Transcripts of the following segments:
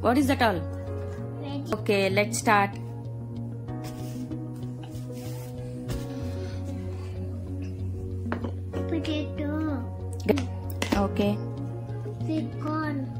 What is that all? Okay, let's start. Potato. Okay. Sweet corn.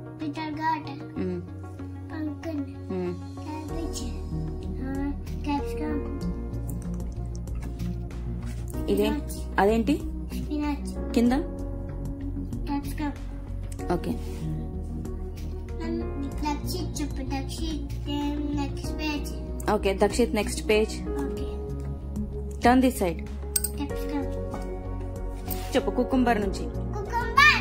ఇదే అదేంటి? కింద? Okay. Okay Dakshit next page turn this side చెప్పు cucumber నుంచి. Cucumber